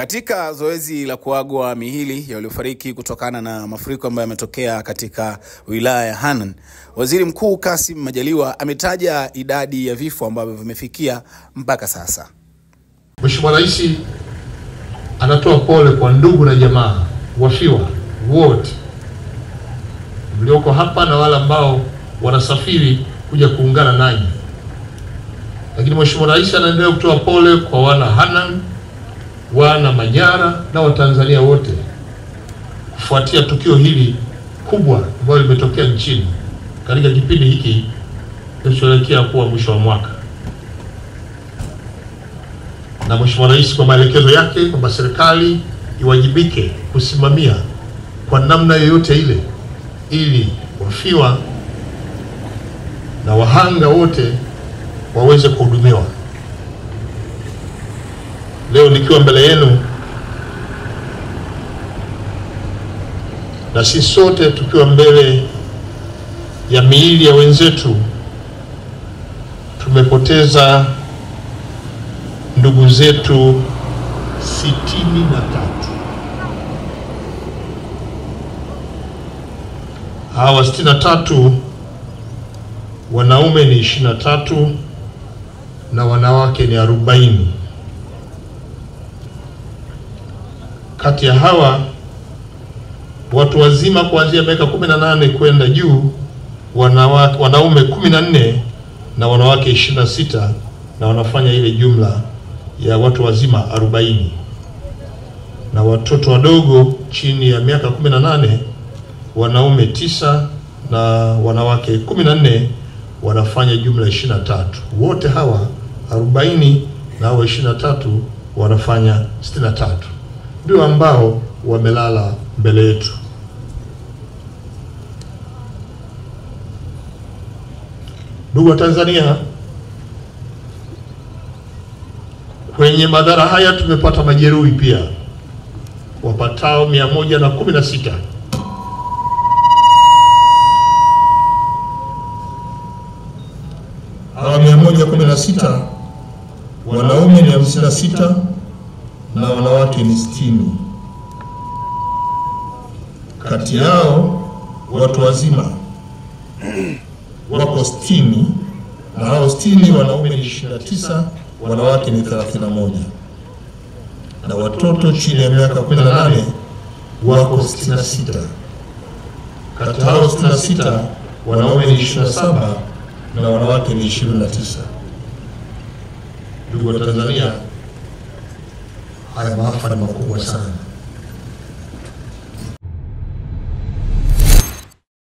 Katika zoezi la kuagwa miili ya waliofariki kutokana na mafuriko ambayo yametokea katika wilaya ya Hanang, Waziri Mkuu Kassim Majaliwa ametaja idadi ya vifo ambavyo vimefikia mpaka sasa. Mheshimiwa Rais anatoa pole kwa ndugu na jamaa wafiwa wote mlioko hapa na wale ambao wanasafiri kuja kuungana nanyi. Lakini Mheshimiwa Rais anaendelea kutoa pole kwa wana Hanang, wana Manyara na Watanzania wote kufuatia tukio hili kubwa ambalo limetokea nchini katika kipindi hiki kinachoelekea kuwa mwisho wa mwaka na Mheshimiwa Rais kwa maelekezo yake kwamba serikali iwajibike kusimamia kwa namna yoyote ile ili wafiwa na wahanga wote waweze kuhudumiwa. Leo nikiwa mbele yenu na sisi sote tukiwa mbele ya miili ya wenzetu tumepoteza ndugu zetu sitini na tatu. Hawa sitini na tatu wanaume ni ishirini na tatu na wanawake ni arobaini. Kati ya hawa watu wazima kuanzia miaka kumi na nane kwenda juu wanawake, wanaume kumi na nne na wanawake ishirini na sita na wanafanya ile jumla ya watu wazima 40 na watoto wadogo chini ya miaka 18 wanaume tisa na wanawake 14 wanafanya jumla 23. Wote hawa 40 na hawa 23 wanafanya 63, ndio ambao wamelala mbele yetu. Ndugu wa Tanzania, Kwenye madhara haya tumepata majeruhi pia wapatao mia moja na kumi na sita. Hawa mia moja kumi na sita wanaume ni hamsini na wanawake ni sitini. Kati yao watu wazima wako sitini na hao sitini wanaume ni ishirini na tisa wanawake ni 31 na watoto chini ya miaka 18 wako 66. Kati hao 66 wanaume ni 27 na wanawake ni 29. Ndugu wa Tanzania, haya maafa ni makubwa sana.